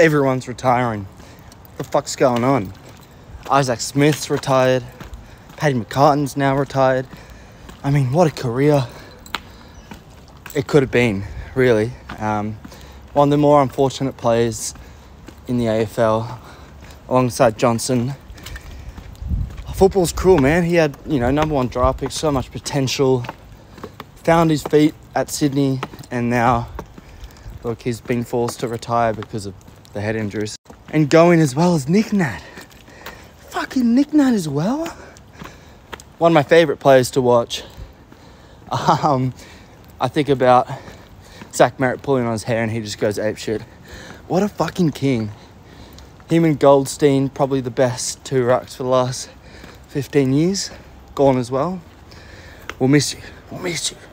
everyone's retiring. What the fuck's going on? Isaac Smith's retired. Paddy McCartin's now retired. I mean, what a career it could have been, really. Um, one of the more unfortunate players in the AFL, alongside Johnson. Football's cruel, man. He had, you know, number one draft pick, so much potential. Found his feet at Sydney, and now, look, he's been forced to retire because of the head injuries. And going as well as Nick Nat. Fucking Nick Nat as well. One of my favourite players to watch. Um, I think about Zach Merrett pulling on his hair and he just goes ape shit. What a fucking king. Him and Goldstein, probably the best two rucks for the last 15 years. Gone as well. We'll miss you. We'll miss you.